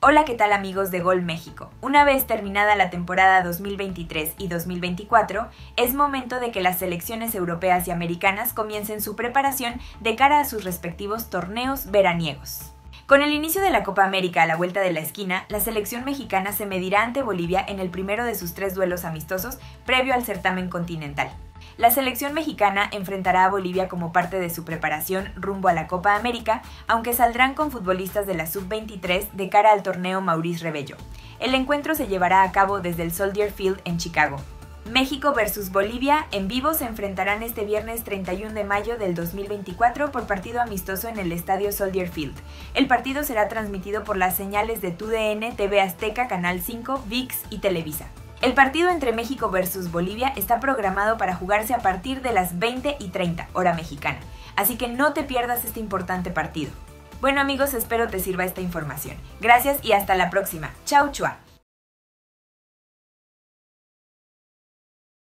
Hola, ¿qué tal amigos de Gol México? Una vez terminada la temporada 2023 y 2024, es momento de que las selecciones europeas y americanas comiencen su preparación de cara a sus respectivos torneos veraniegos. Con el inicio de la Copa América a la vuelta de la esquina, la selección mexicana se medirá ante Bolivia en el primero de sus tres duelos amistosos previo al certamen continental. La selección mexicana enfrentará a Bolivia como parte de su preparación rumbo a la Copa América, aunque saldrán con futbolistas de la Sub-23 de cara al torneo Maurice Rebello. El encuentro se llevará a cabo desde el Soldier Field en Chicago. México versus Bolivia en vivo se enfrentarán este viernes 31 de mayo del 2024 por partido amistoso en el estadio Soldier Field. El partido será transmitido por las señales de TUDN, TV Azteca, Canal 5, VIX y Televisa. El partido entre México versus Bolivia está programado para jugarse a partir de las 20 y 30 hora mexicana, así que no te pierdas este importante partido. Bueno amigos, espero te sirva esta información. Gracias y hasta la próxima. Chau chua.